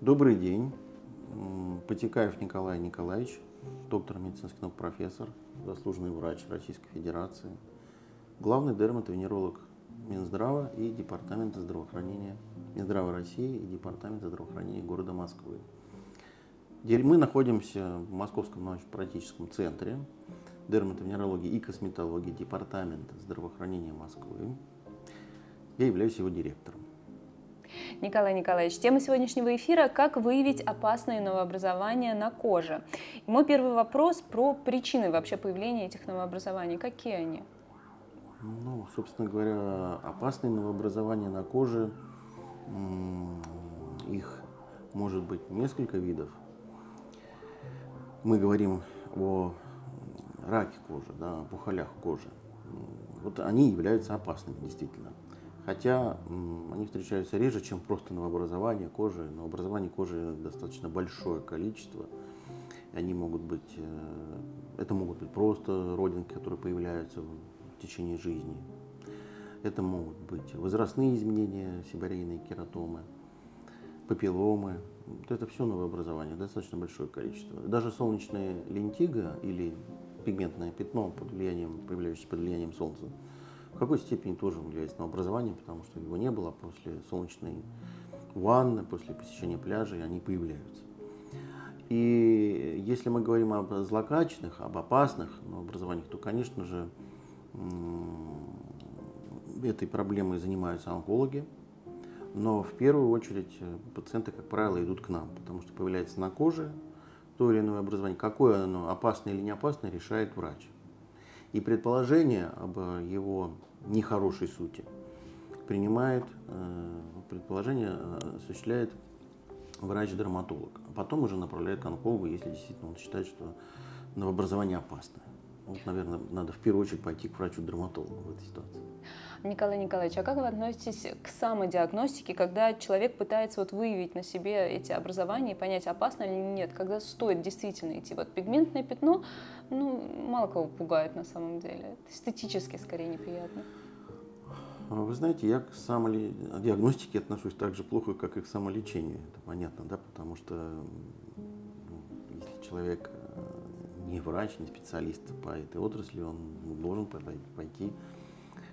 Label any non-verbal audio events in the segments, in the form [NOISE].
Добрый день. Потекаев Николай Николаевич, доктор медицинских наук, профессор, заслуженный врач Российской Федерации, главный дерматовенеролог Минздрава и Департамента здравоохранения Минздрава России и Департамента здравоохранения города Москвы. Мы находимся в Московском научно-практическом центре дерматовенерологии и косметологии Департамента здравоохранения Москвы. Я являюсь его директором. Николай Николаевич, тема сегодняшнего эфира – как выявить опасные новообразования на коже. И мой первый вопрос про причины вообще появления этих новообразований. Какие они? Ну, собственно говоря, опасные новообразования на коже, их может быть несколько видов. Мы говорим о раке кожи, да, опухолях кожи. Вот они являются опасными, действительно. Хотя они встречаются реже, чем просто новообразование кожи. Новообразование кожи достаточно большое количество. Они могут быть, э, это могут быть просто родинки, которые появляются в течение жизни. Это могут быть возрастные изменения, сибарейные кератомы, папилломы. Вот это все новообразование, достаточно большое количество. Даже солнечная лентига или пигментное пятно под влиянием, появляющееся под влиянием солнца, в какой степени тоже влияет на образование, потому что его не было после солнечной ванны, после посещения пляжей, они появляются. И если мы говорим об злокачественных, об опасных образованиях, то, конечно же, этой проблемой занимаются онкологи, но в первую очередь э, пациенты, как правило, идут к нам, потому что появляется на коже то или иное образование. Какое оно, опасное или не опасное, решает врач. И предположение об его нехорошей сути принимает, э, предположение э, осуществляет врач-дерматолог. А потом уже направляет к онкологу, если действительно он считает, что новообразование опасное. Вот, наверное, надо в первую очередь пойти к врачу-дерматологу в этой ситуации. Николай Николаевич, а как вы относитесь к самодиагностике, когда человек пытается вот выявить на себе эти образования и понять, опасно или нет, когда стоит действительно идти? Вот пигментное пятно, ну, мало кого пугает на самом деле. Это эстетически скорее неприятно. А вы знаете, я к самодиагностике отношусь так же плохо, как и к самолечению. Это понятно, да, потому что ну, если человек не врач, не специалист по этой отрасли, он должен пойти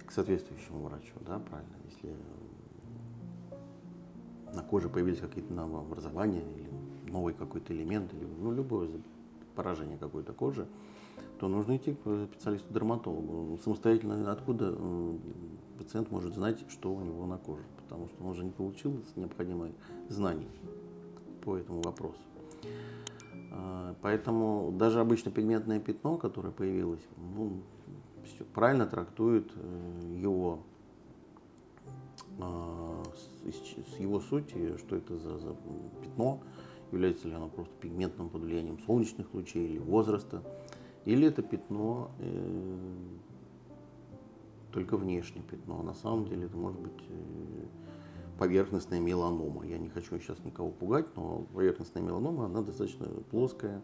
к соответствующему врачу, да, правильно, если на коже появились какие-то новообразования или новый какой-то элемент, или ну, любое поражение какой-то кожи, то нужно идти к специалисту-дерматологу. Самостоятельно откуда э, пациент может знать, что у него на коже, потому что он уже не получил необходимых знаний по этому вопросу. А, поэтому даже обычно пигментное пятно, которое появилось, ну, правильно трактует э, его а, с его сути, что это за, за пятно, является ли оно просто пигментным под влиянием солнечных лучей или возраста, или это пятно э, только внешнее пятно. А на самом деле это может быть э, поверхностная меланома. Я не хочу сейчас никого пугать, но поверхностная меланома, она достаточно плоская,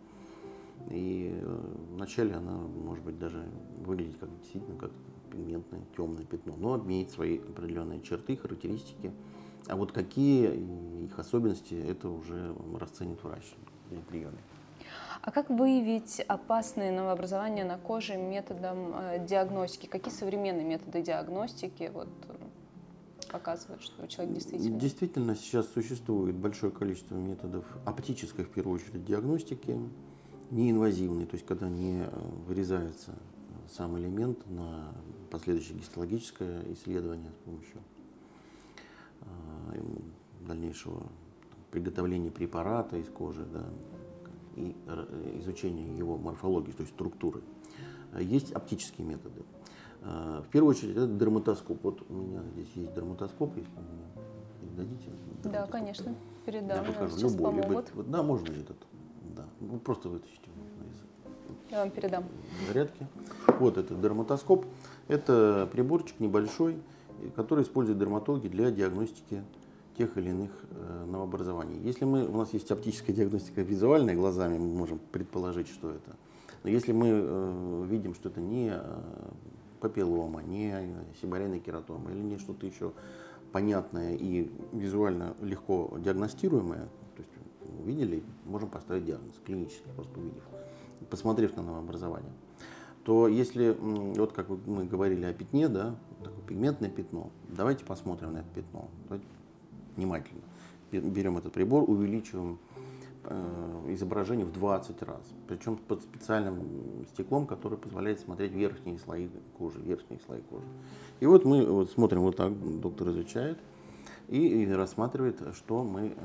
и э, вначале она может быть даже выглядеть как действительно как пигментное темное пятно, но имеет свои определенные черты, характеристики. А вот какие их особенности, это уже расценит врач при приеме. А как выявить опасные новообразования на коже методом э, диагностики? Какие современные методы диагностики вот, показывают, что человек действительно... Действительно, сейчас существует большое количество методов оптической, в первую очередь, диагностики неинвазивный, то есть когда не э, вырезается сам элемент на последующее гистологическое исследование с помощью э, дальнейшего приготовления препарата из кожи да, и э, изучения его морфологии, то есть структуры. Есть оптические методы. В первую очередь это дерматоскоп. Вот у меня здесь есть дерматоскоп, если вы мне дадите. Да, конечно, передам. Я покажу любой. Либо, да, можно этот. Да, ну, просто вытащите Я вам передам. Зарядки. Вот этот дерматоскоп. Это приборчик небольшой, который используют дерматологи для диагностики тех или иных э, новообразований. Если мы, у нас есть оптическая диагностика визуальная, глазами мы можем предположить, что это. Но если мы э, видим, что это не э, папиллома, не сибарейная кератома или не что-то еще понятное и визуально легко диагностируемое, то есть увидели, можем поставить диагноз клинически, просто увидев, посмотрев на новообразование. То если, вот как мы говорили о пятне, да, такое пигментное пятно, давайте посмотрим на это пятно. Давайте внимательно. Берем этот прибор, увеличиваем изображение в 20 раз. Причем под специальным стеклом, которое позволяет смотреть верхние слои кожи, верхние слои кожи. И вот мы вот смотрим, вот так доктор изучает и, и рассматривает, что мы э,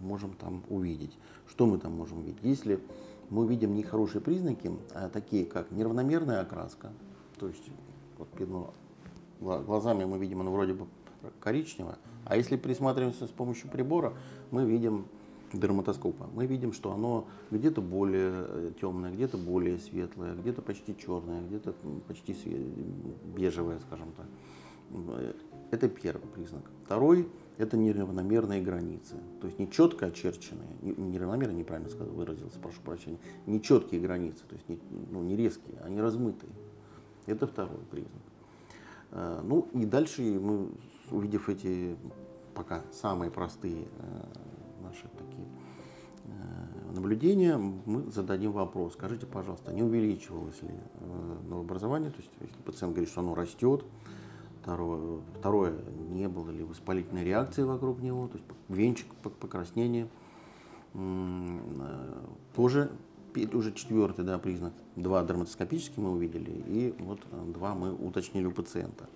можем там увидеть. Что мы там можем увидеть? Если мы видим нехорошие признаки, а такие как неравномерная окраска, то есть вот пятно глазами мы видим, оно вроде бы коричневое, а если присматриваемся с помощью прибора, мы видим дерматоскопа, мы видим, что оно где-то более э, темное, где-то более светлое, где-то почти черное, где-то почти бежевое, скажем так. Э, это первый признак. Второй – это неравномерные границы. То есть не четко очерченные, неравномерно неправильно сказал, выразился, прошу прощения, не четкие границы, то есть не, ну, не резкие, они размытые. Это второй признак. Э, ну и дальше мы, увидев эти пока самые простые наблюдения, мы зададим вопрос. Скажите, пожалуйста, не увеличивалось ли э, новообразование? То есть, если пациент говорит, что оно растет, второе, второе не было ли воспалительной реакции вокруг него, то есть венчик покраснение. Э, тоже уже четвертый да, признак. Два дерматоскопические мы увидели, и вот два мы уточнили у пациента.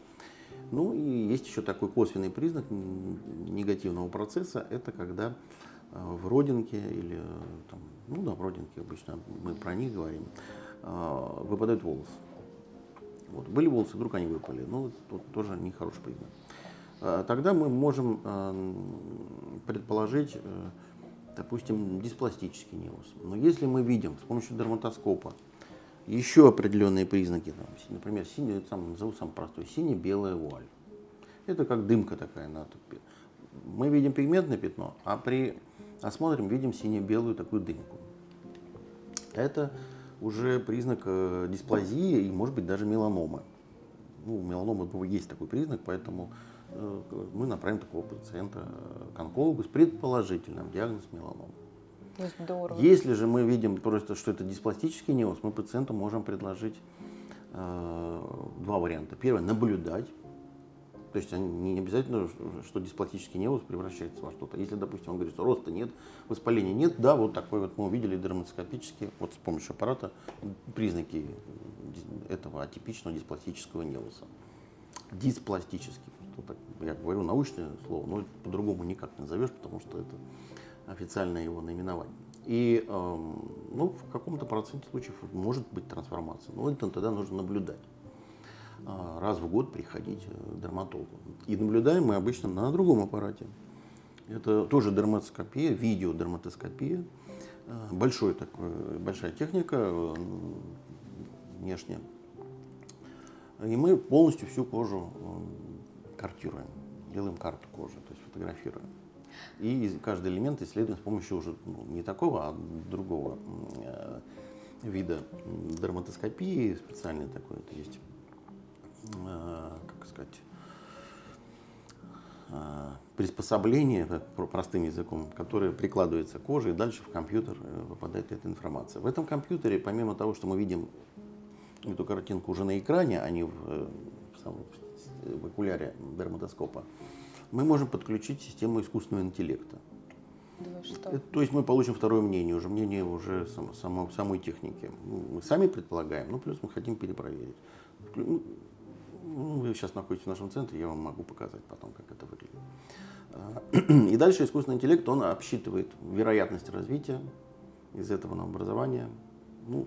Ну и есть еще такой косвенный признак негативного процесса, это когда э, в родинке или э, там, ну да, в родинке обычно мы про них говорим, э, выпадают волосы. Вот. Были волосы, вдруг они выпали. Ну, тут тоже нехороший признак. Тогда мы можем предположить, допустим, диспластический невус. Но если мы видим с помощью дерматоскопа еще определенные признаки, там, например, синий, там, назову самый простой, сине-белая вуаль. Это как дымка такая на Мы видим пигментное пятно, а при осмотрим видим сине-белую такую дымку. Это уже признак э, дисплазии и, может быть, даже меланомы. Ну, у меланомы есть такой признак, поэтому э, мы направим такого пациента к онкологу с предположительным диагнозом меланомы. Здорово. Если же мы видим просто, что это диспластический неоз, мы пациенту можем предложить э, два варианта. Первый – наблюдать. То есть не обязательно, что диспластический неоз превращается во что-то. Если, допустим, он говорит, что роста нет, воспаления нет, да, вот такой вот мы увидели дерматоскопически, вот с помощью аппарата, признаки этого атипичного диспластического неоса. Диспластический, я говорю научное слово, но по-другому никак не назовешь, потому что это официальное его наименование. И э, ну, в каком-то проценте случаев может быть трансформация. Но это тогда нужно наблюдать. А, раз в год приходить к дерматологу. И наблюдаем мы обычно на другом аппарате. Это тоже дерматоскопия, видеодерматоскопия. Большой такой, большая техника, внешне. И мы полностью всю кожу картируем, делаем карту кожи, то есть фотографируем. И каждый элемент исследуем с помощью уже ну, не такого, а другого э, вида дерматоскопии, специальный такой, это есть, э, как сказать, э, приспособление, простым языком, которое прикладывается к коже, и дальше в компьютер попадает эта информация. В этом компьютере, помимо того, что мы видим эту картинку уже на экране, а не в, в, в окуляре дерматоскопа, мы можем подключить систему искусственного интеллекта. Да, что? То есть мы получим второе мнение, уже мнение уже само, само, самой техники. Ну, мы сами предполагаем, ну плюс мы хотим перепроверить. Вы сейчас находитесь в нашем центре, я вам могу показать потом, как это выглядит. А, [CLEARS THROAT] и дальше искусственный интеллект, он обсчитывает вероятность развития из этого на образования, ну,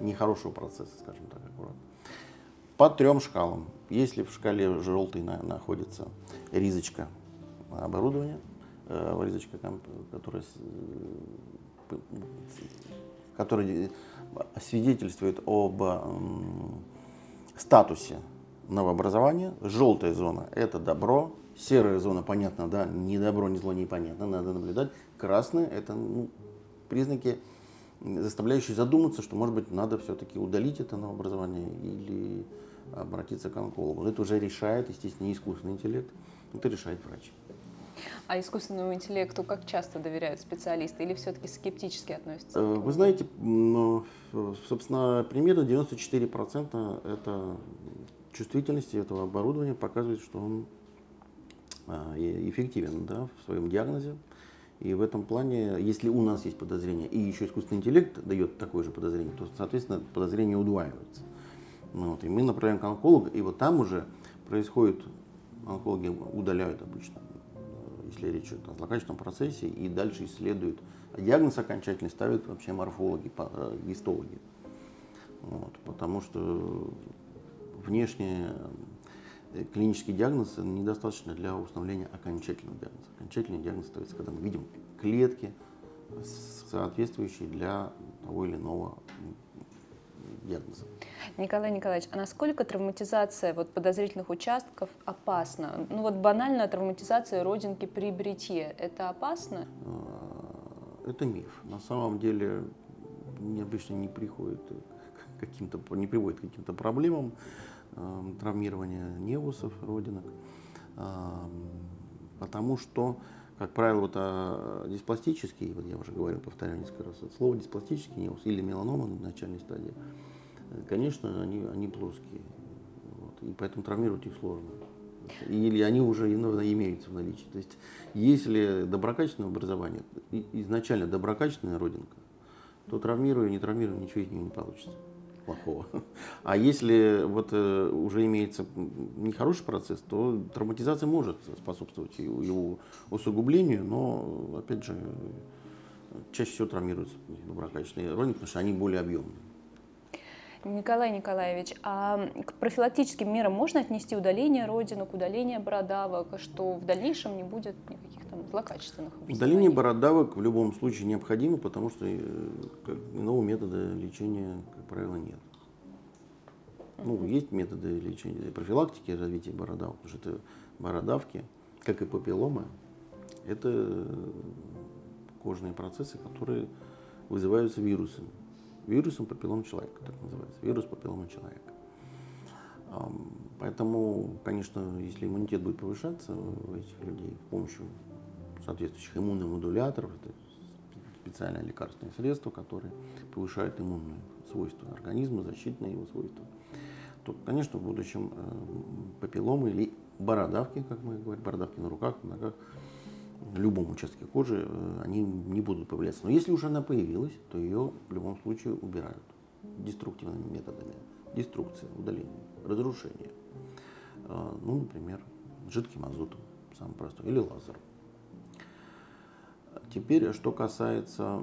нехорошего процесса, скажем так, аккуратно по трем шкалам. Если в шкале желтый находится ризочка оборудования, э, ризочка, которая, которая свидетельствует об статусе новообразования. Желтая зона – это добро, серая зона, понятно, да, ни добро, ни зло, непонятно, надо наблюдать. Красная – это ну, признаки, заставляющие задуматься, что, может быть, надо все-таки удалить это новообразование или обратиться к онкологу. Это уже решает, естественно, не искусственный интеллект, это решает врач. А искусственному интеллекту как часто доверяют специалисты или все-таки скептически относятся? Э, вы знаете, ну, собственно, примерно 94% это чувствительности этого оборудования показывает, что он а, эффективен да, в своем диагнозе. И в этом плане, если у нас есть подозрение, и еще искусственный интеллект дает такое же подозрение, то, соответственно, подозрение удваивается. Ну, вот, и мы направляем к онкологу, и вот там уже происходит, онкологи удаляют обычно, если речь идет о злокачественном процессе, и дальше исследуют. Диагноз окончательный ставят вообще морфологи, э, гистологи. Вот, потому что внешне э, клинический диагноз недостаточно для установления окончательного диагноза. Окончательный диагноз ставится, когда мы видим клетки, соответствующие для того или иного диагноза. Николай Николаевич, а насколько травматизация вот подозрительных участков опасна? Ну вот банальная травматизация родинки при бритье, это опасно? А, это миф. На самом деле обычно не приходит к каким-то, не приводит к каким-то проблемам э, травмирования невусов, родинок, э, потому что, как правило, вот а, диспластический, вот я уже говорил, повторяю несколько раз, это слово диспластический невус или меланома на начальной стадии, конечно, они, они плоские. Вот, и поэтому травмировать их сложно. Или они уже имеются в наличии. То есть, если доброкачественное образование, изначально доброкачественная родинка, то травмируя, не травмируя, ничего из нее не получится плохого. А если вот э, уже имеется нехороший процесс, то травматизация может способствовать его усугублению, но, опять же, чаще всего травмируются доброкачественные родинки, потому что они более объемные. Николай Николаевич, а к профилактическим мерам можно отнести удаление родинок, удаление бородавок, что в дальнейшем не будет никаких там злокачественных Удаление бородавок в любом случае необходимо, потому что э, иного метода лечения, как правило, нет. Ну, есть методы лечения, профилактики развития бородавок, потому что это бородавки, как и папилломы, это кожные процессы, которые вызываются вирусами вирусом папиллом человека, так называется, вирус папиллома человека. Поэтому, конечно, если иммунитет будет повышаться у этих людей с помощью соответствующих иммуномодуляторов, это специальное лекарственное средство, которое повышает иммунные свойства организма, защитные его свойства, то, конечно, в будущем э, папилломы или бородавки, как мы говорим, бородавки на руках, на ногах, в любом участке кожи э, они не будут появляться. Но если уже она появилась, то ее в любом случае убирают деструктивными методами. Деструкция, удаление, разрушение. Э, ну, например, жидким азотом, самый простой, или лазером. Теперь, что касается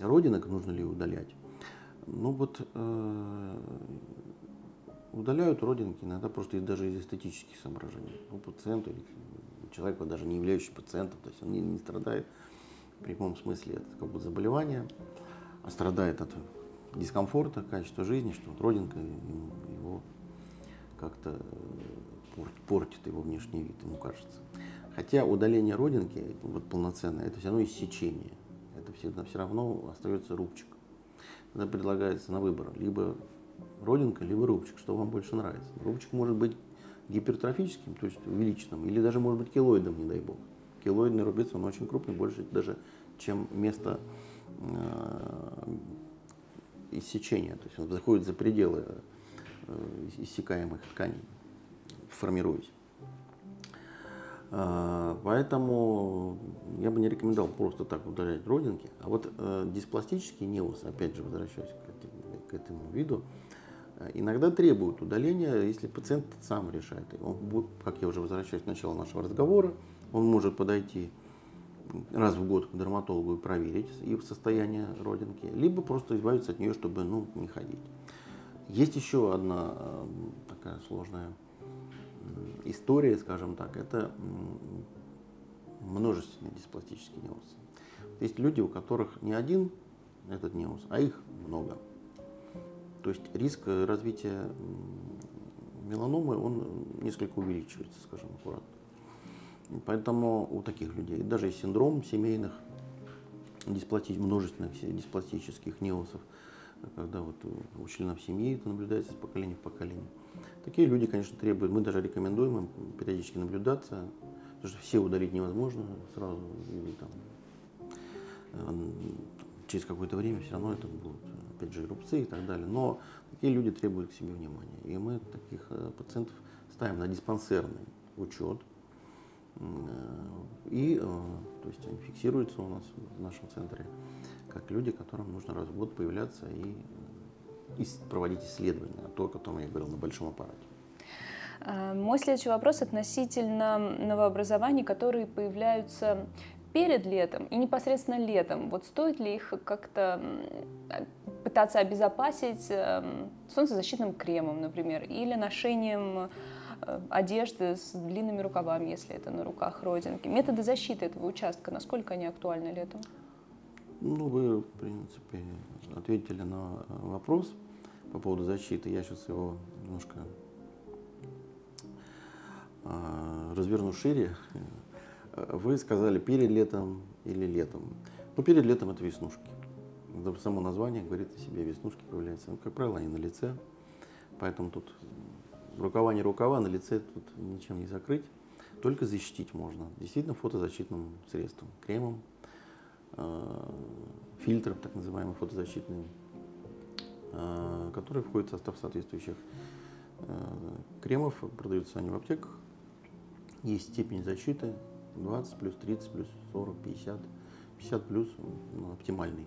родинок, нужно ли удалять. Ну вот э, удаляют родинки иногда просто даже из эстетических соображений. У пациента или человека, даже не являющий пациентом, то есть он не, не страдает в прямом смысле от какого-то заболевания, а страдает от дискомфорта, качества жизни, что вот родинка его как-то портит его внешний вид, ему кажется. Хотя удаление родинки, вот полноценное, это все равно иссечение. Это всегда все равно остается рубчик. Тогда предлагается на выбор либо родинка, либо рубчик, что вам больше нравится. Рубчик может быть гипертрофическим, то есть увеличенным, или даже может быть килоидом, не дай бог. Килоидный рубец, он очень крупный, больше даже, чем место э, иссечения. То есть он заходит за пределы э, иссякаемых тканей, формируясь. Э, поэтому я бы не рекомендовал просто так удалять родинки. А вот э, диспластический неус, опять же, возвращаясь к, к этому виду, иногда требуют удаления, если пациент сам решает. Он, как я уже возвращаюсь к началу нашего разговора, он может подойти раз в год к дерматологу и проверить и состояние родинки, либо просто избавиться от нее, чтобы ну, не ходить. Есть еще одна э, такая сложная история, скажем так, это множественный диспластический неоз. Есть люди, у которых не один этот неоз, а их много. То есть риск э, развития меланомы, он несколько увеличивается, скажем аккуратно. Поэтому у таких людей, даже синдром семейных дисплати... множественных диспластических неосов, когда вот у членов семьи это наблюдается с поколения в поколение. Такие люди, конечно, требуют, мы даже рекомендуем им периодически наблюдаться потому что все удалить невозможно сразу, или там э, через какое-то время все равно это будут, опять же, рубцы и так далее. Но такие люди требуют к себе внимания. И мы таких э, пациентов ставим на диспансерный учет. И то есть они фиксируются у нас в нашем центре как люди, которым нужно раз в год появляться и проводить исследования, то, о котором я говорил, на большом аппарате. А, мой следующий вопрос относительно новообразований, которые появляются перед летом и непосредственно летом. Вот стоит ли их как-то пытаться обезопасить эм, солнцезащитным кремом, например, или ношением э, одежды с длинными рукавами, если это на руках родинки. Методы защиты этого участка, насколько они актуальны летом? Ну, вы, в принципе, ответили на э, вопрос по поводу защиты. Я сейчас его немножко э, разверну шире. Вы сказали перед летом или летом. Ну, перед летом это веснушки. Само название говорит о себе, веснушки появляются. Ну, как правило, они на лице. Поэтому тут рукава не рукава, на лице тут ничем не закрыть. Только защитить можно. Действительно, фотозащитным средством. Кремом, э, фильтром, так называемым фотозащитным, э, который входит в состав соответствующих э, кремов. Продаются они в аптеках. Есть степень защиты 20 плюс 30 плюс 40, 50. 50 плюс ну, оптимальный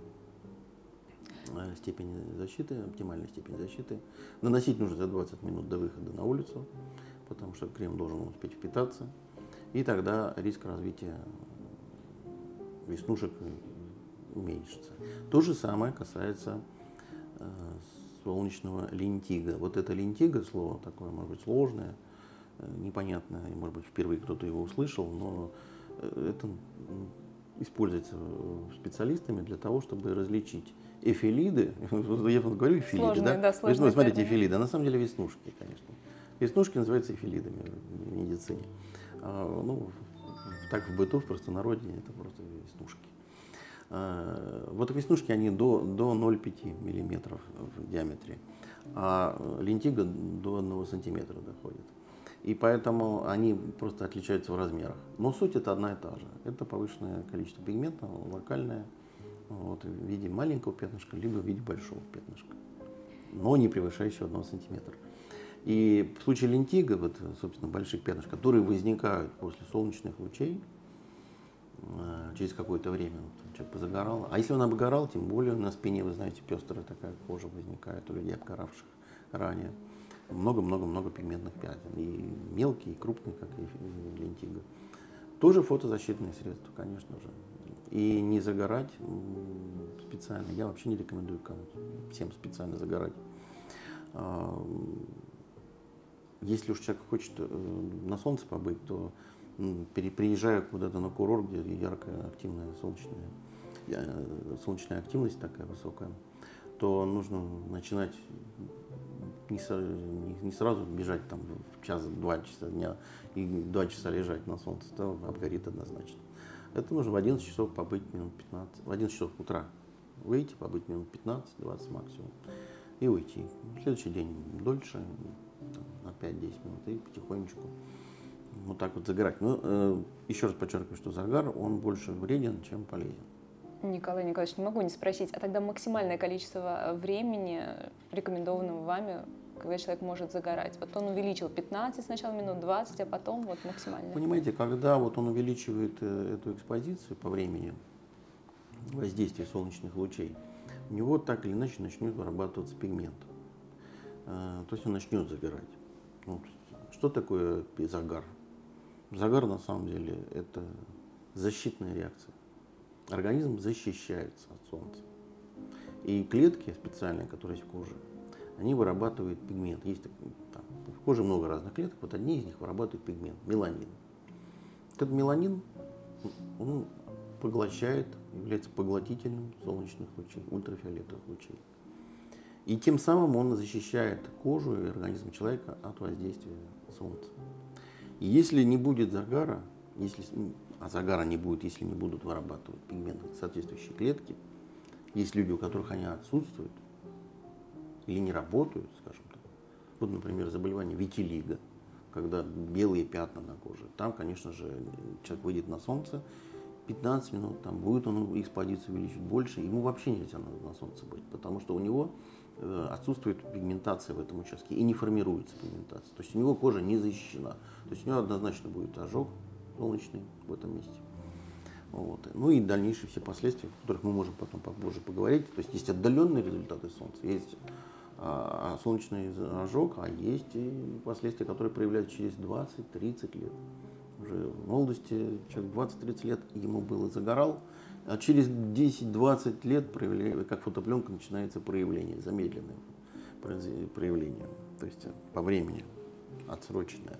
э, степень защиты, оптимальная степень защиты. Наносить нужно за 20 минут до выхода на улицу, потому что крем должен успеть впитаться. И тогда риск развития веснушек уменьшится. То же самое касается э, солнечного лентига. Вот это лентига, слово такое, может быть, сложное, э, непонятное, может быть, впервые кто-то его услышал, но э, это используется специалистами для того, чтобы различить эфилиды, [LAUGHS] я говорю эфилиды, сложные, да? да ну, смотрите, эфилиды, а на самом деле веснушки, конечно. Веснушки называются эфилидами в медицине. А, ну, так в быту, в простонародье, это просто веснушки. А, вот веснушки, они до, до 0,5 миллиметров в диаметре, а лентига до 1 сантиметра доходит. И поэтому они просто отличаются в размерах. Но суть это одна и та же. Это повышенное количество пигмента, локальное, вот, в виде маленького пятнышка, либо в виде большого пятнышка, но не превышающего 1 сантиметра. И в случае лентига, вот, собственно, больших пятнышек, которые возникают после солнечных лучей, э, через какое-то время вот, человек позагорал. А если он обгорал, тем более на спине, вы знаете, пестрая такая кожа возникает у людей, обгоравших ранее. Много-много-много пигментных пятен. И мелкие, и крупные, как и лентига. Тоже фотозащитные средства, конечно же. И не загорать специально. Я вообще не рекомендую кому всем специально загорать. А, если уж человек хочет э, на солнце побыть, то приезжая куда-то на курорт, где яркая, активная солнечная, э, солнечная активность такая высокая, то нужно начинать не, не, не сразу бежать там в час-два часа дня и два часа лежать на солнце, то обгорит однозначно. Это нужно в 11 часов побыть минут 15, в 11 часов утра выйти, побыть минут 15-20 максимум и уйти. В следующий день дольше, на 5-10 минут и потихонечку вот так вот загорать. Но э, еще раз подчеркиваю, что загар, он больше вреден, чем полезен. Николай Николаевич, не могу не спросить, а тогда максимальное количество времени, рекомендованного вами, когда человек может загорать? Вот он увеличил 15 сначала минут, 20, а потом вот максимально. Понимаете, когда вот он увеличивает э, эту экспозицию по времени воздействия солнечных лучей, у него так или иначе начнет вырабатываться пигмент. Э, то есть он начнет загорать. Вот. Что такое загар? Загар на самом деле это защитная реакция. Организм защищается от солнца. И клетки специальные, которые есть в коже, они вырабатывают пигмент. Есть там, в коже много разных клеток, вот одни из них вырабатывают пигмент, меланин. Этот меланин, он поглощает, является поглотителем солнечных лучей, ультрафиолетовых лучей. И тем самым он защищает кожу и организм человека от воздействия солнца. И если не будет загара, если, а загара не будет, если не будут вырабатывать пигменты соответствующие клетки, есть люди, у которых они отсутствуют или не работают, скажем так. Вот, например, заболевание витилиго, когда белые пятна на коже. Там, конечно же, человек выйдет на солнце, 15 минут, там будет он экспозицию увеличить больше, ему вообще нельзя на, солнце быть, потому что у него э, отсутствует пигментация в этом участке и не формируется пигментация. То есть у него кожа не защищена. То есть у него однозначно будет ожог солнечный в этом месте. Вот. Ну и дальнейшие все последствия, о которых мы можем потом попозже поговорить. То есть есть отдаленные результаты солнца, есть а, солнечный ожог, а есть и последствия, которые проявляются через 20-30 лет уже в молодости, человек 20-30 лет ему было загорал, а через 10-20 лет, как фотопленка, начинается проявление, замедленное проявление, то есть по времени отсроченное.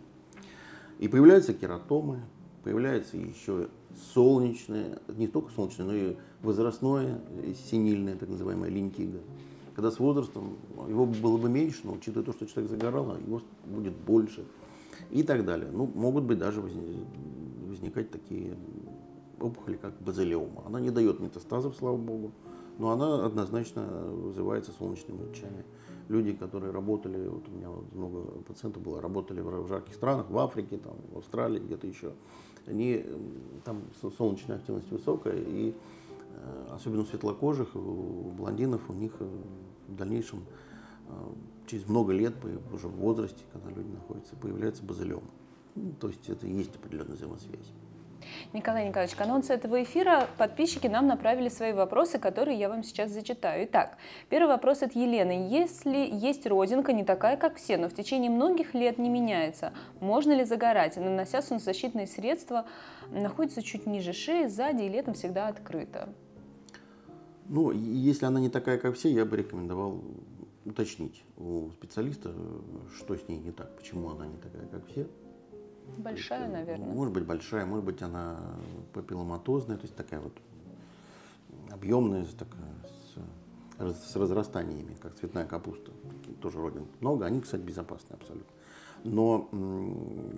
И появляются кератомы, появляется еще солнечное, не только солнечное, но и возрастное, синильное, так называемое лентиго. Когда с возрастом его было бы меньше, но учитывая то, что человек загорал, его будет больше и так далее. Ну, могут быть даже возникать такие опухоли, как базилиома. Она не дает метастазов, слава богу, но она однозначно вызывается солнечными лучами. Люди, которые работали, вот у меня вот много пациентов было, работали в жарких странах, в Африке, там, в Австралии, где-то еще, они, там солнечная активность высокая, и э, особенно у светлокожих, у блондинов, у них э, в дальнейшем э, через много лет, уже в возрасте, когда люди находятся, появляется базилиом. Ну, то есть это и есть определенная взаимосвязь. Николай Николаевич, к анонсу этого эфира подписчики нам направили свои вопросы, которые я вам сейчас зачитаю. Итак, первый вопрос от Елены. Если есть родинка, не такая, как все, но в течение многих лет не меняется, можно ли загорать, нанося солнцезащитные средства, находится чуть ниже шеи, сзади и летом всегда открыто? Ну, если она не такая, как все, я бы рекомендовал уточнить у специалиста, что с ней не так, почему она не такая, как все. Большая, наверное. Может быть большая, может быть она папилломатозная, то есть такая вот объемная, такая, с, с разрастаниями, как цветная капуста. Тоже родин много, они, кстати, безопасны абсолютно. Но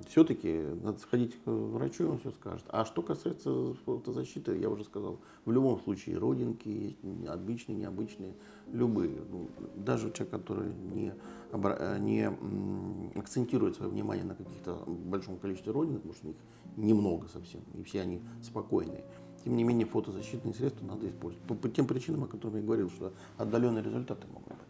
все-таки надо сходить к врачу, он все скажет. А что касается фотозащиты, я уже сказал, в любом случае родинки есть обычные, необычные, любые. Ну, даже человек, который не, не акцентирует свое внимание на каких-то большом количестве родинок, потому что у них немного совсем, и все они спокойные. Тем не менее, фотозащитные средства надо использовать. По, по тем причинам, о которых я говорил, что отдаленные результаты могут быть.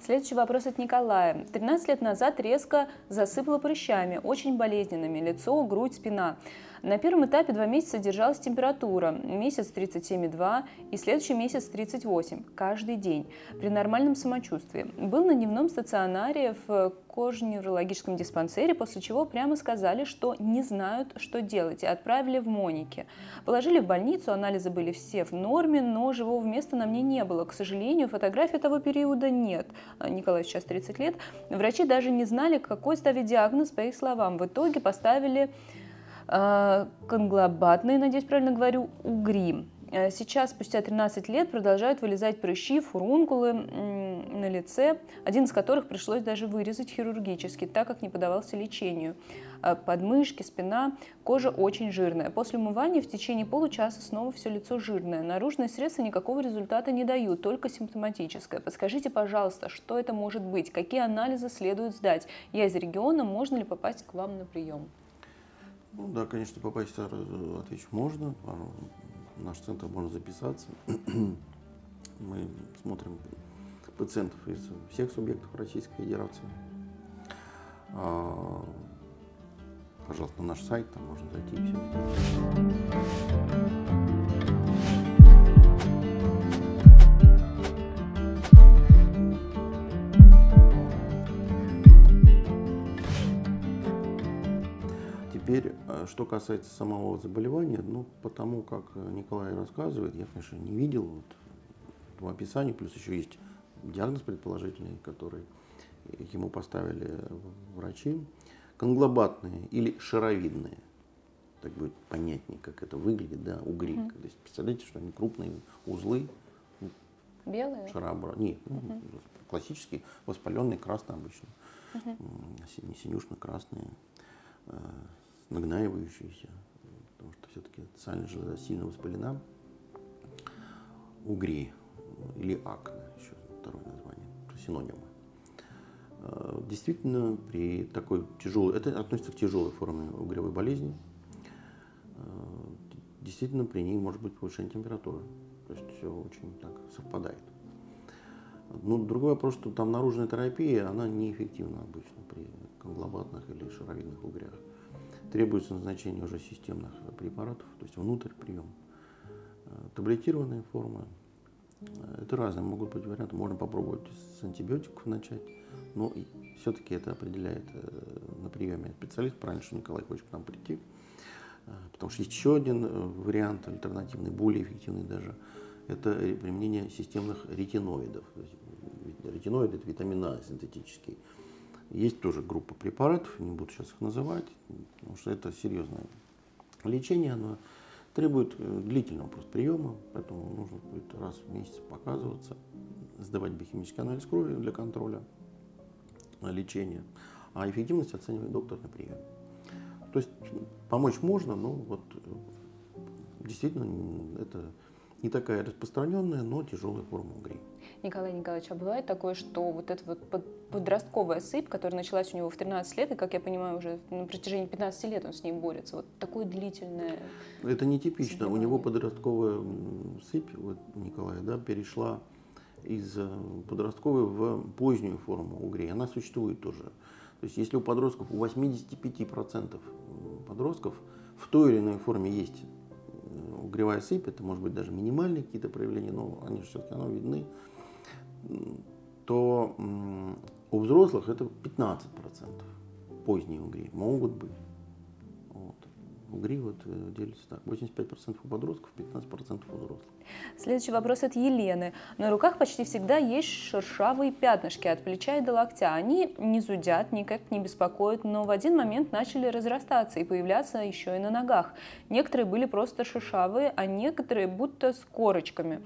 Следующий вопрос от Николая. 13 лет назад резко засыпало прыщами, очень болезненными, лицо, грудь, спина. На первом этапе два месяца держалась температура, месяц 37,2 и следующий месяц 38, каждый день, при нормальном самочувствии. Был на дневном стационаре в кожно-неврологическом диспансере, после чего прямо сказали, что не знают, что делать, и отправили в Монике. Положили в больницу, анализы были все в норме, но живого места на мне не было. К сожалению, фотографий того периода нет. Николай сейчас 30 лет. Врачи даже не знали, какой ставить диагноз, по их словам. В итоге поставили конглобатные, надеюсь, правильно говорю, угри. Э, сейчас, спустя 13 лет, продолжают вылезать прыщи, фурункулы на лице, один из которых пришлось даже вырезать хирургически, так как не подавался лечению. Э, подмышки, спина, кожа очень жирная. После умывания в течение получаса снова все лицо жирное. Наружные средства никакого результата не дают, только симптоматическое. Подскажите, пожалуйста, что это может быть? Какие анализы следует сдать? Я из региона, можно ли попасть к вам на прием? Ну да, конечно, попасть э, отвечу можно. В наш центр можно записаться. [CLEARS THROAT] Мы смотрим пациентов из всех субъектов Российской Федерации. А, пожалуйста, на наш сайт, там можно зайти и все. Теперь, э, что касается самого заболевания, ну, потому как э, Николай рассказывает, я, конечно, не видел вот в описании, плюс еще есть диагноз предположительный, который ему поставили врачи, конглобатные или шаровидные. Так будет понятнее, как это выглядит, да, угри. Mm. -hmm. представляете, что они крупные узлы. Белые? Шарообразные. Нет, mm -hmm. ну, классические, воспаленные, красные обычно. Mm -hmm. Не синюшно-красные э, нагнаивающиеся, потому что все-таки сальная железа сильно воспалена. Угри или акне, еще второе название, синонимы. Э, действительно, при такой тяжелой, это относится к тяжелой форме угревой болезни, э, действительно при ней может быть повышение температуры. То есть все очень так совпадает. Ну, другой вопрос, что там наружная терапия, она неэффективна обычно при конгломатных или шаровидных угрях. Требуется назначение уже системных препаратов, то есть внутрь прием. Э, таблетированные формы, это разные могут быть варианты. Можно попробовать с антибиотиков начать, но все-таки это определяет э, на приеме специалист. Правильно, что Николай хочет к нам прийти. Э, потому что еще один э, вариант, альтернативный, более эффективный даже. Это применение системных ретиноидов. Ретиноиды – это витамин А синтетический. Есть тоже группа препаратов, не буду сейчас их называть, потому что это серьезное лечение, оно требует э, длительного просто приема, поэтому нужно будет раз в месяц показываться, сдавать биохимический анализ крови для контроля лечения, а эффективность оценивает доктор на приеме. То есть помочь можно, но вот э, действительно это не такая распространенная, но тяжелая форма угрей. Николай Николаевич, а бывает такое, что вот эта вот подростковая сыпь, которая началась у него в 13 лет, и, как я понимаю, уже на протяжении 15 лет он с ней борется, вот такое длительное... Это нетипично. У него подростковая сыпь, вот Николая, да, перешла из э, подростковой в позднюю форму угрей. Она существует тоже. То есть если у подростков, у 85% подростков в той или иной форме есть угревая сыпь, это может быть даже минимальные какие-то проявления, но они все-таки равно видны, то у взрослых это 15% поздние угри могут быть. Угри вот э, делится так. 85% у подростков, 15% у взрослых. Следующий вопрос от Елены. На руках почти всегда есть шершавые пятнышки от плеча и до локтя. Они не зудят, никак не беспокоят, но в один момент начали разрастаться и появляться еще и на ногах. Некоторые были просто шершавые, а некоторые будто с корочками.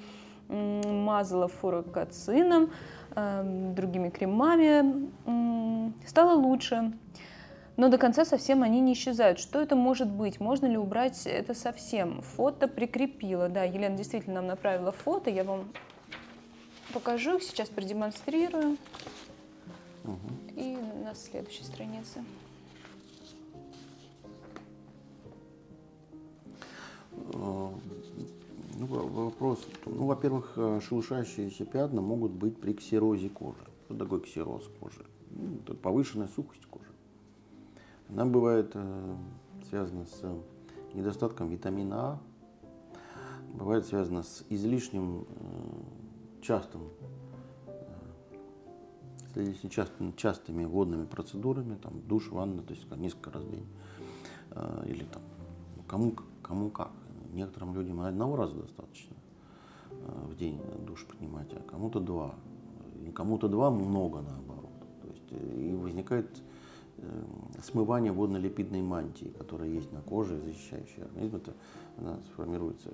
Мазала фурокацином, эм, другими кремами. Стало лучше но до конца совсем они не исчезают. Что это может быть? Можно ли убрать это совсем? Фото прикрепила. Да, Елена действительно нам направила фото. Я вам покажу их, сейчас продемонстрирую. Угу. И на следующей странице. А, ну, вопрос. Ну, во-первых, э, шелушащиеся пятна могут быть при ксерозе кожи. Что такое ксероз кожи? Ну, это повышенная сухость кожи. Она бывает э, связана с недостатком витамина А, бывает связана с излишним э, частым, э, с частыми, частыми водными процедурами, там, душ, ванна, то есть несколько раз в день. Э, или там, ну, кому, кому как. Некоторым людям одного раза достаточно в день душ принимать, а кому-то два. И кому-то два много наоборот. То есть, и возникает смывание водно-липидной мантии, которая есть на коже, защищающая организм. Это она сформируется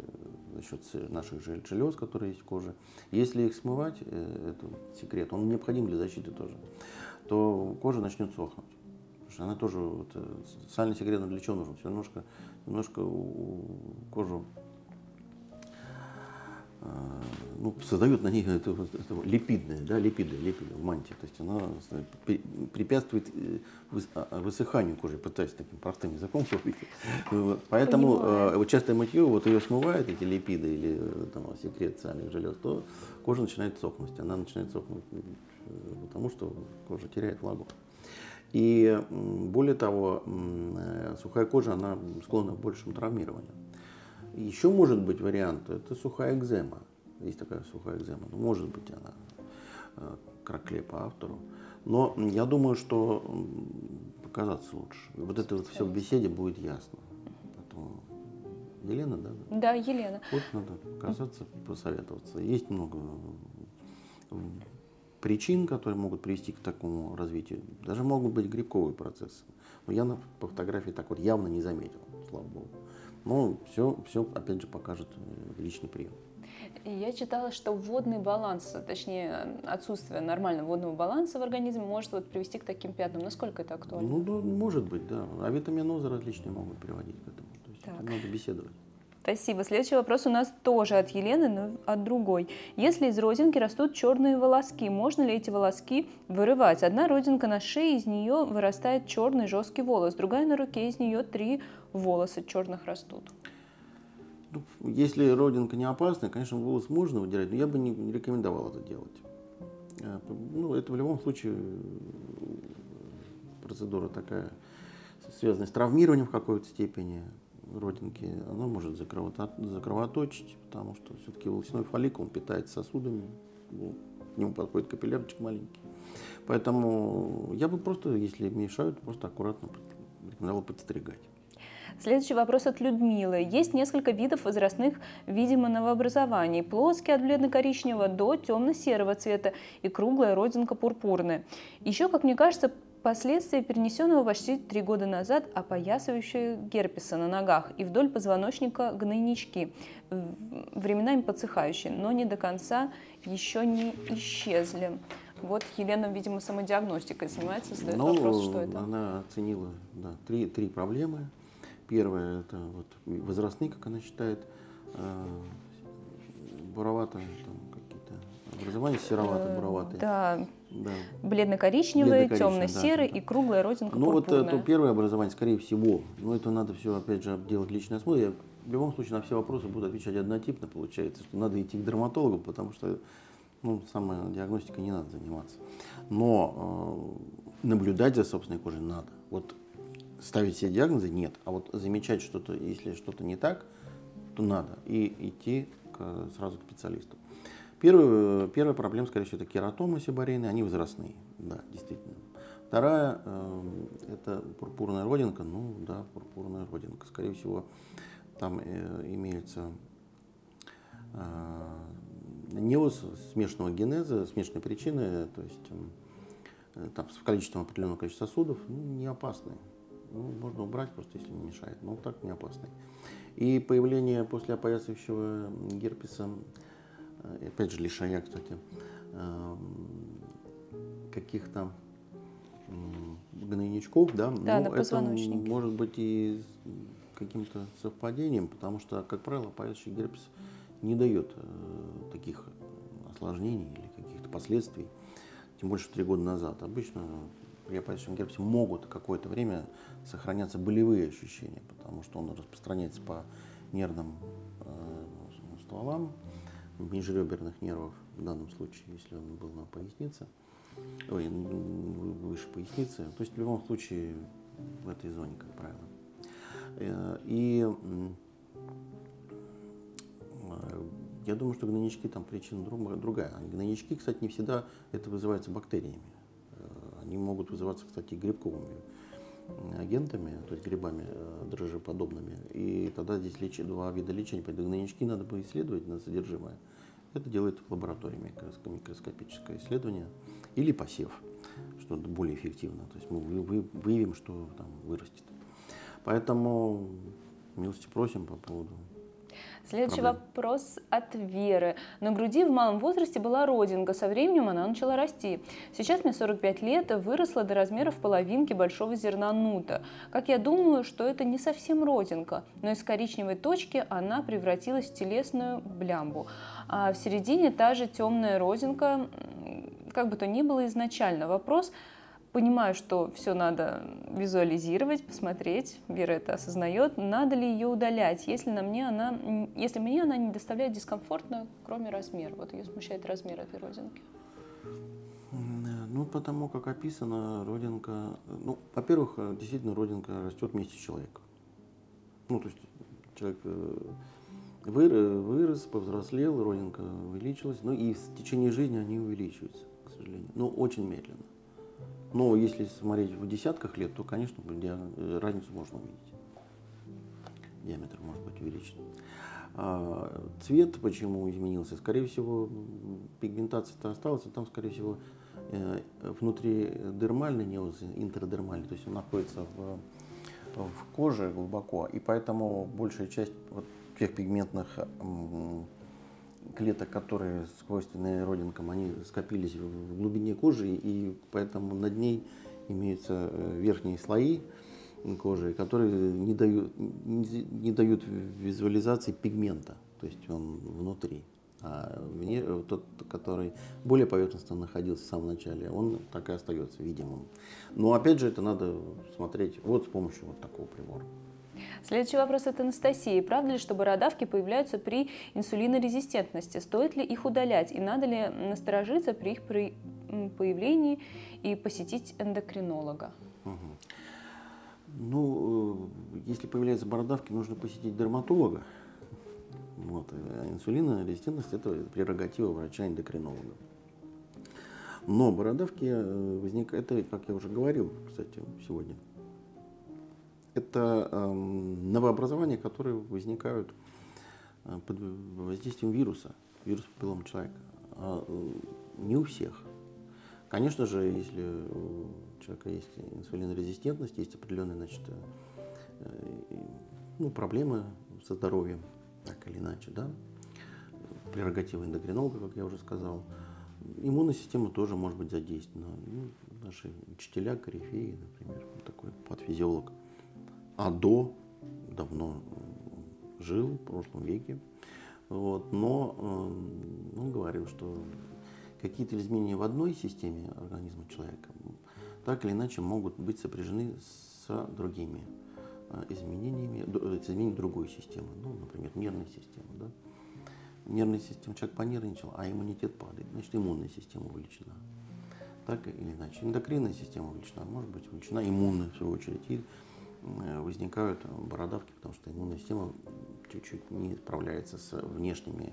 за счет наших желез, которые есть в коже. Если их смывать, э, это секрет, он необходим для защиты тоже, то кожа начнет сохнуть. Потому что она тоже, вот, э, социальный секрет для чего нужен? Все немножко, немножко кожу ну, создает на ней это, это липидное, да, липиды, липиды в мантии. То есть она препятствует э, а, высыханию кожи, пытаясь таким простым языком [LAUGHS] говорить. Поэтому Понимаю. вот частое мытье, вот ее смывает, эти липиды или э, там, секрет социальных желез, то кожа начинает сохнуть. Она начинает сохнуть, э, потому что кожа теряет влагу. И более того, сухая кожа, она склонна к большему травмированию. Еще может быть вариант, это сухая экзема. Есть такая сухая экзема. Ну, может быть она э, кракле по автору. Но я думаю, что показаться лучше. Вот это вот все в беседе будет ясно. Поэтому Елена, да? Да, Елена. Вот надо показаться, посоветоваться. Есть много причин, которые могут привести к такому развитию. Даже могут быть грибковые процессы. Но я на, по фотографии так вот явно не заметил, слава богу. Но все, все опять же, покажет э, личный прием. Я читала, что водный баланс, точнее отсутствие нормального водного баланса в организме может вот привести к таким пятнам. Насколько это актуально? Ну, да, может быть, да. А витаминозы различные могут приводить к этому. То есть надо беседовать. Спасибо. Следующий вопрос у нас тоже от Елены, но от другой. Если из родинки растут черные волоски, можно ли эти волоски вырывать? Одна родинка на шее, из нее вырастает черный жесткий волос, другая на руке, из нее три волоса черных растут. Ну, если родинка не опасная, конечно, волос можно выдирать, но я бы не рекомендовал это делать. Э, ну, это в любом случае процедура такая, связанная с травмированием в какой-то степени родинки, она может закровоточить, потому что все-таки волосяной фолликул он питается сосудами, ну, к нему подходит капиллярчик маленький. Поэтому я бы просто, если мешают, просто аккуратно рекомендовал подстригать. Следующий вопрос от Людмилы. Есть несколько видов возрастных видимо новообразований. Плоский от бледно-коричневого до темно-серого цвета и круглая родинка пурпурная. Еще, как мне кажется, Последствия перенесенного почти три года назад опоясывающего герпеса на ногах и вдоль позвоночника гнойнички, временами подсыхающие, но не до конца еще не исчезли. Вот Елена, видимо, самодиагностикой занимается, задает ну, вопрос, что это. Она оценила да, три, три проблемы. Первое – это вот возрастные, как она считает, э, буроватые там, какие-то образования, сероватые, э, буроватые. Да, да. Бледно-коричневый, Бледно темно-серый да. и круглая родинка Ну вот это первое образование, скорее всего. Но это надо все, опять же, делать личный осмотр. Я в любом случае на все вопросы буду отвечать однотипно, получается, что надо идти к дерматологу, потому что ну, самая диагностика не надо заниматься. Но э, наблюдать за собственной кожей надо. Вот ставить себе диагнозы нет, а вот замечать что-то, если что-то не так, то надо и идти к, сразу к специалисту. Первая, первая проблема, скорее всего, это кератомы сибарейные, они возрастные, да, действительно. Вторая э, это пурпурная родинка, ну да, пурпурная родинка. Скорее всего, там э, имеется э, неоз смешанного генеза, смешанной причины, то есть э, там с количеством определенного количества сосудов, ну, не опасные. Ну, можно убрать просто, если не мешает, но так не опасные. И появление после опоясывающего герпеса Э, опять же, лишая, кстати, эм, каких-то гнойничков, да, да но это может быть и каким-то совпадением, потому что, как правило, поясный герпес не дает э, таких осложнений или каких-то последствий, тем больше три года назад. Обычно при опоясочном герпесе могут какое-то время сохраняться болевые ощущения, потому что он распространяется по нервным э, стволам, межреберных нервов в данном случае, если он был на пояснице, ой, выше поясницы, то есть в любом случае в этой зоне, как правило. Э, и э, я думаю, что гнойнички там причина другая. Гнойнички, кстати, не всегда это вызывается бактериями. Э, они могут вызываться, кстати, грибковыми агентами, то есть грибами дрожжеподобными. И тогда здесь лечи, два вида лечения. Гнойнички надо бы исследовать на содержимое. Это делает в лаборатории микроскопическое исследование или посев, что более эффективно. То есть мы выявим, что там вырастет. Поэтому милости просим по поводу Следующий проблем. вопрос от Веры. На груди в малом возрасте была родинка, со временем она начала расти. Сейчас мне 45 лет, выросла до размеров половинки большого зерна нута. Как я думаю, что это не совсем родинка, но из коричневой точки она превратилась в телесную блямбу. А в середине та же темная родинка, как бы то ни было изначально. Вопрос, понимаю, что все надо визуализировать, посмотреть, Вера это осознает, надо ли ее удалять, если, на мне она, если мне она не доставляет дискомфортно, кроме размера. Вот ее смущает размер этой родинки. Ну, потому как описано, родинка, ну, во-первых, действительно, родинка растет вместе с человеком. Ну, то есть человек э, вырос, повзрослел, родинка увеличилась, ну и в течение жизни они увеличиваются, к сожалению, но очень медленно. Но если смотреть в десятках лет, то, конечно, разницу можно увидеть. Диаметр может быть увеличен. А цвет почему изменился? Скорее всего, пигментация-то осталась, и там, скорее всего, э, внутри дермальный неоз, интердермальный, то есть он находится в, в коже глубоко, и поэтому большая часть вот тех пигментных клеток, которые свойственны родинкам, они скопились в глубине кожи, и поэтому над ней имеются э, верхние слои, кожи, которые не дают, не дают визуализации пигмента, то есть он внутри. А вне, тот, который более поверхностно находился в самом начале, он так и остается видимым. Но опять же, это надо смотреть вот с помощью вот такого прибора. Следующий вопрос от Анастасии. Правда ли, что бородавки появляются при инсулинорезистентности? Стоит ли их удалять? И надо ли насторожиться при их появлении и посетить эндокринолога? Ну, э, если появляются бородавки, нужно посетить дерматолога. Вот. А инсулинорезистентность – это прерогатива врача-эндокринолога. Но бородавки э, возникают, это, как я уже говорил, кстати, сегодня, это э, новообразования, которые возникают э, под воздействием вируса, вирус папиллома человека. А, э, не у всех. Конечно же, если у человека есть инсулинорезистентность, есть определенные значит, э, ну, проблемы со здоровьем, так или иначе, да, прерогатива эндокринолога, как я уже сказал. Иммунная система тоже может быть задействована. Ну, наши учителя, корифеи, например, такой подфизиолог – а до давно жил в прошлом веке. Вот, но э, он говорил, что какие-то изменения в одной системе организма человека так или иначе могут быть сопряжены с другими э, изменениями, э, с другой системы, ну, например, нервной системы. Да? Нервная система, человек понервничал, а иммунитет падает, значит, иммунная система увеличена. Так или иначе, эндокринная система увеличена, может быть увеличена иммунная, в свою очередь, и Э, возникают бородавки, потому что иммунная система чуть-чуть не справляется с внешними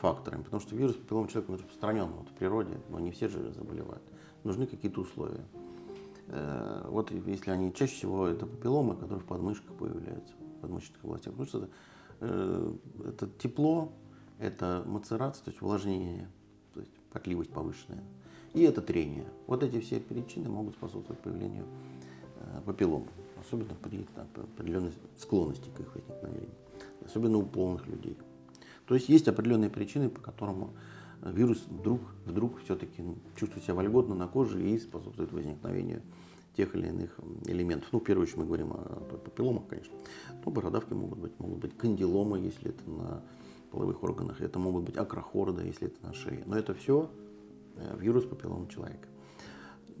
факторами. Потому что вирус папиллома человека распространен вот, в природе, но не все же заболевают. Нужны какие-то условия. Э, вот если они чаще всего это папилломы, которые в подмышках появляются, в подмышечных областях. Потому что это, э, это тепло, это мацерация, то есть увлажнение, то есть потливость повышенная. И это трение. Вот эти все причины могут способствовать появлению папиллом особенно при определенной склонности к их возникновению, особенно у полных людей. То есть есть определенные причины, по которым вирус вдруг, вдруг все-таки чувствует себя вольготно на коже и способствует возникновению тех или иных элементов. Ну, в первую очередь мы говорим о папилломах, конечно. Но бородавки могут быть, могут быть кандиломы, если это на половых органах, это могут быть акрохорда, если это на шее. Но это все э, вирус папиллома человека.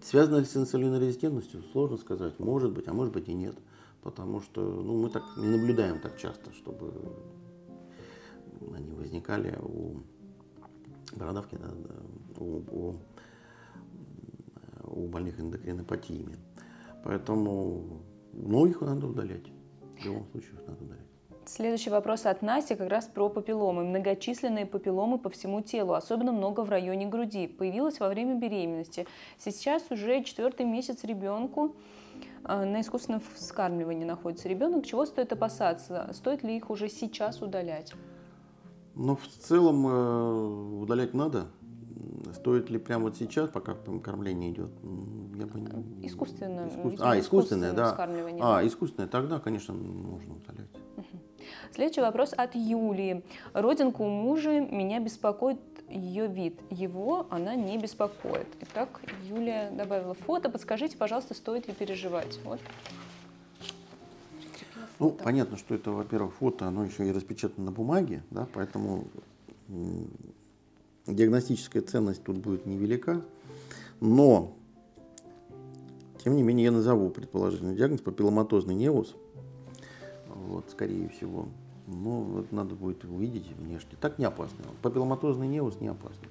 Связано ли с инсулинорезистентностью? Сложно сказать. Может быть, а может быть и нет. Потому что ну, мы так не наблюдаем так часто, чтобы они возникали у бородавки, да, у, у, у больных эндокринопатиями. Поэтому ну, их надо удалять. В любом случае их надо удалять. Следующий вопрос от Насти как раз про папилломы. Многочисленные папилломы по всему телу, особенно много в районе груди. Появилось во время беременности. Сейчас уже четвертый месяц ребенку э, на искусственном вскармливании находится ребенок. Чего стоит опасаться? Стоит ли их уже сейчас удалять? Ну, в целом э, удалять надо. Стоит ли прямо вот сейчас, пока кормление идет? Я бы... Искусственно. Искус... А, искусственное, да. А, искусственное, тогда, конечно, нужно удалять. Следующий вопрос от Юлии. Родинку мужа меня беспокоит ее вид. Его она не беспокоит. Итак, Юлия добавила фото. Подскажите, пожалуйста, стоит ли переживать? Вот. Ну, фото. понятно, что это, во-первых, фото, оно еще и распечатано на бумаге, да, поэтому диагностическая ценность тут будет невелика. Но, тем не менее, я назову предположительный диагноз папилломатозный невус. Вот, скорее всего. Ну, вот надо будет увидеть внешне. Так не опасно. Папилломатозный невус не опасный.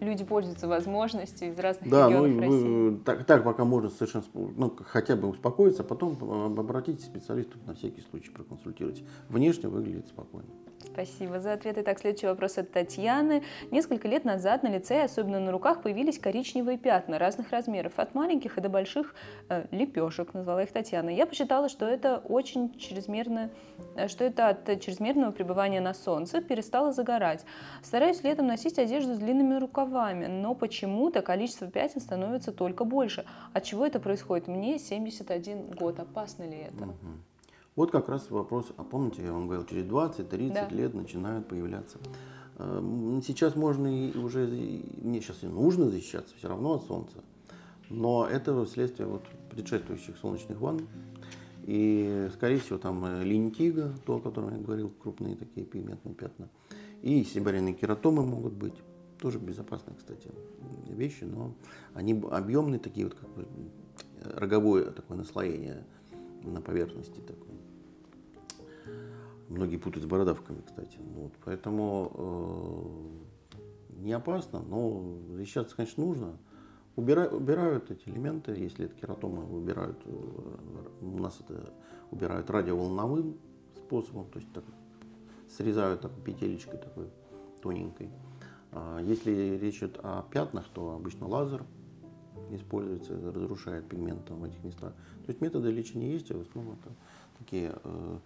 Люди пользуются возможностью из разных да, регионов ну, России. Вы, так, так пока можно совершенно, ну, хотя бы успокоиться, а потом э, обратитесь к специалисту на всякий случай проконсультируйте. Внешне выглядит спокойно. Спасибо за ответ. Итак, следующий вопрос от Татьяны. Несколько лет назад на лице, особенно на руках, появились коричневые пятна разных размеров, от маленьких и до больших э, лепешек, назвала их Татьяна. Я посчитала, что это очень чрезмерно, э, что это от чрезмерного пребывания на солнце, перестала загорать. Стараюсь летом носить одежду с длинными рукавами, но почему-то количество пятен становится только больше. От чего это происходит? Мне 71 год. Опасно ли это? Угу. Вот как раз вопрос, а помните, я вам говорил, через 20-30 да. лет начинают появляться. Эм, сейчас можно и уже, мне сейчас и нужно защищаться все равно от солнца, но это следствие вот предшествующих солнечных ванн И, скорее всего, там э, линтига, то, о котором я говорил, крупные такие пигментные пятна. И сибаренные кератомы могут быть. Тоже безопасные, кстати, вещи, но они объемные, такие вот как бы э, роговое такое наслоение на поверхности такое. Многие путают с бородавками, кстати. Вот, поэтому э, не опасно, но защищаться, конечно, нужно. Убирают, убирают эти элементы, если это кератомы, убирают, э, у нас это убирают радиоволновым способом, то есть так, срезают так, петелечкой такой тоненькой. А если речь идет о пятнах, то обычно лазер используется, разрушает пигменты в этих местах. То есть методы лечения есть, а в основном это такие э,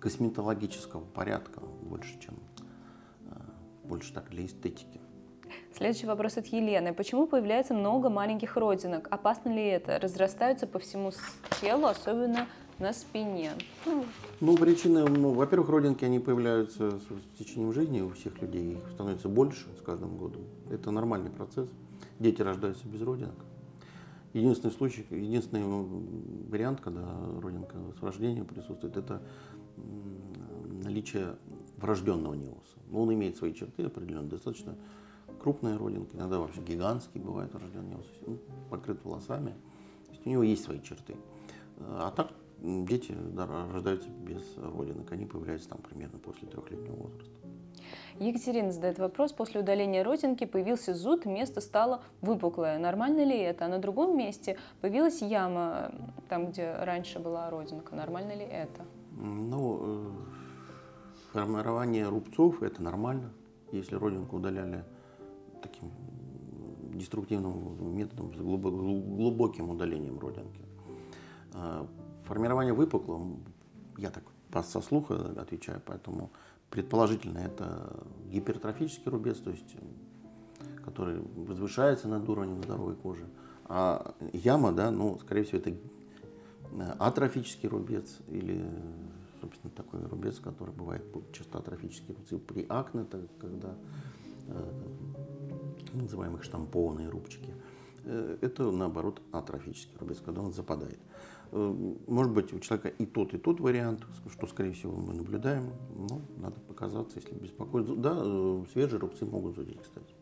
косметологического порядка больше, чем э, больше так для эстетики. Следующий вопрос от Елены. Почему появляется много маленьких родинок? Опасно ли это? Разрастаются по всему телу, особенно на спине. Ну, причины, ну, во-первых, родинки, они появляются с течением жизни у всех людей, их становится больше с каждым годом. Это нормальный процесс. Дети рождаются без родинок. Единственный случай, единственный вариант, когда родинка с рождения присутствует, это наличие врожденного неоса. Но он имеет свои черты определенные, достаточно крупные родинки, иногда вообще гигантские бывают рожденные неосы, ну, покрыт волосами. То есть у него есть свои черты. А так дети да, рождаются без родинок, они появляются там примерно после трехлетнего возраста. Екатерина задает вопрос. После удаления родинки появился зуд, место стало выпуклое. Нормально ли это? А на другом месте появилась яма, там, где раньше была родинка. Нормально ли это? Ну, э, формирование рубцов – это нормально. Если родинку удаляли таким деструктивным методом, с глубоким удалением родинки. А, формирование выпуклого, я так со слуха отвечаю, поэтому предположительно это гипертрофический рубец, то есть который возвышается над уровнем здоровой кожи. А яма, да, ну, скорее всего, это атрофический рубец или, собственно, такой рубец, который бывает часто атрофический рубцы при акне, это когда э, называемых штампованные рубчики. Э, это, наоборот, атрофический рубец, когда он западает. Э, может быть, у человека и тот, и тот вариант, что, скорее всего, мы наблюдаем. Но надо показаться, если беспокоит. Да, э, свежие рубцы могут зудеть, кстати.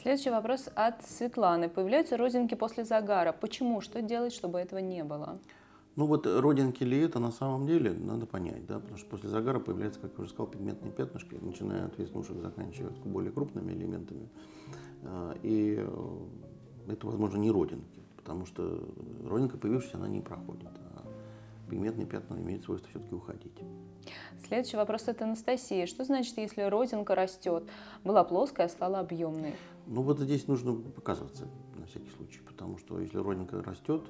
Следующий вопрос от Светланы. Появляются родинки после загара. Почему? Что делать, чтобы этого не было? Ну вот родинки ли это на самом деле, надо понять, да, потому что после загара появляются, как я уже сказал, пигментные пятнышки, начиная от веснушек, заканчивая более крупными элементами. А, и это, возможно, не родинки, потому что родинка, появившаяся, она не проходит. А пигментные пятна имеют свойство все-таки уходить. Следующий вопрос от Анастасии. Что значит, если родинка растет? Была плоская, а стала объемной? Ну вот здесь нужно показываться на всякий случай, потому что если родинка растет,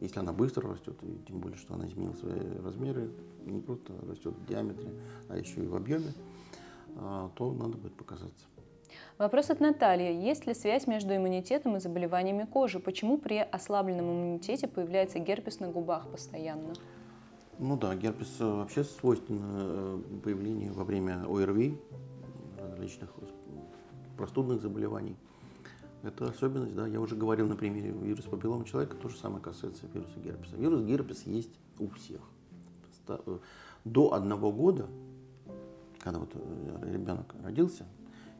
если она быстро растет, и тем более, что она изменила свои размеры, не просто растет в диаметре, а еще и в объеме, а, то надо будет показаться. Вопрос от Натальи. Есть ли связь между иммунитетом и заболеваниями кожи? Почему при ослабленном иммунитете появляется герпес на губах постоянно? Ну да, герпес э, вообще свойственно э, появлению во время ОРВИ, различных простудных заболеваний. Это особенность, да, я уже говорил на примере вируса папиллома человека, то же самое касается вируса герпеса. Вирус герпес есть у всех. Э, до одного года, когда вот ребенок родился,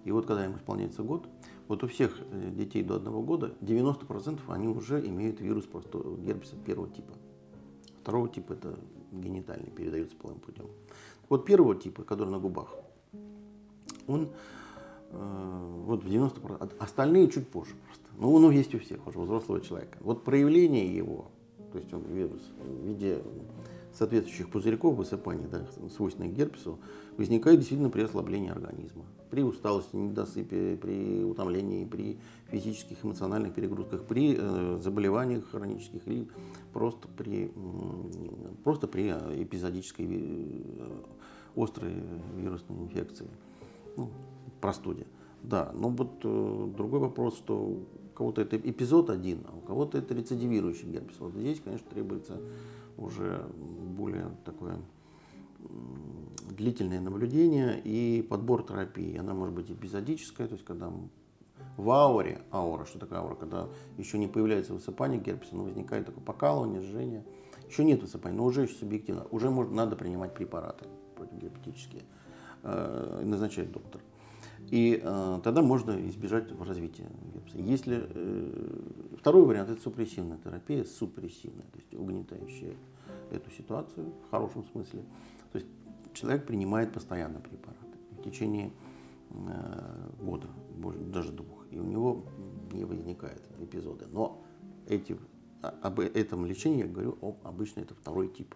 и вот когда им исполняется год, вот у всех э, детей до одного года 90% они уже имеют вирус просто герпеса первого типа. Второго типа это генитальный, передается половым путем. Вот первого типа, который на губах, он э, вот в 90%, остальные чуть позже просто. Но он есть у всех, уже у взрослого человека. Вот проявление его, то есть он вирус в виде соответствующих пузырьков высыпания, да, свойственных герпесу, возникает действительно при ослаблении организма. При усталости, недосыпе, при утомлении, при физических, эмоциональных перегрузках, при э, заболеваниях хронических или просто при, э, просто при эпизодической э, острой вирусной инфекции, ну, простуде. Да, но вот э, другой вопрос, что у кого-то это эпизод один, а у кого-то это рецидивирующий герпес. Вот здесь, конечно, требуется уже более такое длительное наблюдение и подбор терапии. Она может быть эпизодическая, то есть когда в ауре, аура, что такое аура, когда еще не появляется высыпание герпеса, но возникает такое покалывание, жжение. Еще нет высыпания, но уже субъективно. Уже можно, надо принимать препараты противогерпетические, э, назначает доктор. И э, тогда можно избежать развития герпеса. Если э, второй вариант это супрессивная терапия, супрессивная, то есть угнетающая эту ситуацию в хорошем смысле. То есть человек принимает постоянно препараты в течение э, года, может, даже двух, и у него не возникает эпизоды. Но эти, а, об этом лечении я говорю, об, обычно это второй тип.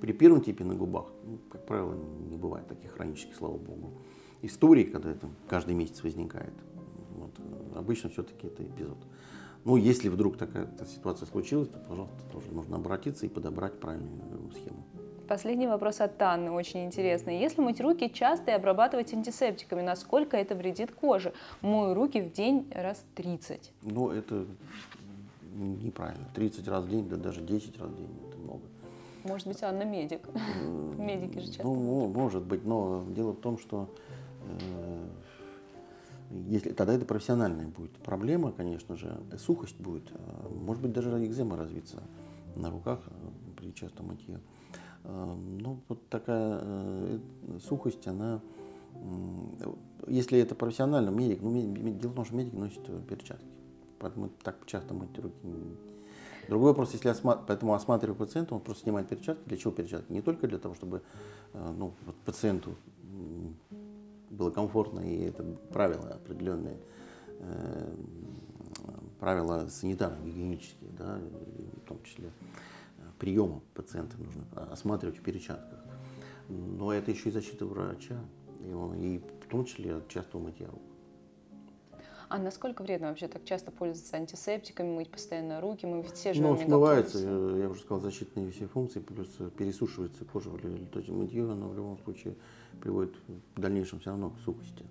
При первом типе на губах, ну, как правило, не бывает таких хронических, слава богу, историй, когда это каждый месяц возникает. Вот. Обычно все-таки это эпизод. Ну, если вдруг такая ситуация случилась, то, пожалуйста, тоже нужно обратиться и подобрать правильную схему. Последний вопрос от Анны, очень интересный. Если мыть руки часто и обрабатывать антисептиками, насколько это вредит коже? Мою руки в день раз 30. Ну, это неправильно. 30 раз в день, да даже 10 раз в день, это много. Может быть, Анна медик. [LAUGHS] Медики же часто. Ну, может быть, но дело в том, что э, если, тогда это профессиональная будет проблема, конечно же, сухость будет, э, может быть, даже экзема развиться на руках э, при частом мытье. Э, ну, вот такая сухость, она, если это профессионально, медик, ну, дело в том, что медик носит перчатки, поэтому так часто мыть руки Другой вопрос, если осма... поэтому осматривая пациента, он просто снимает перчатки. Для чего перчатки? Не только для того, чтобы ну, пациенту было комфортно, и это правила определенные, э, правила санитарно-гигиенические, да, в том числе э, приема пациента нужно осматривать в перчатках. Но это еще и защита врача, и, он, и в том числе от частого мытья рук. А насколько вредно вообще так часто пользоваться антисептиками, мыть постоянно руки? Мы все живем Ну, смывается, я уже сказал, защитные все функции, плюс пересушивается кожа. То есть мытье, оно в любом случае приводит в дальнейшем все равно к сухости.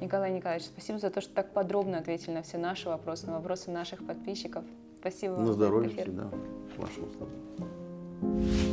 Николай Николаевич, спасибо за то, что так подробно ответили на все наши вопросы, на вопросы наших подписчиков. Спасибо вам. На здоровье всегда. Вашим услугам.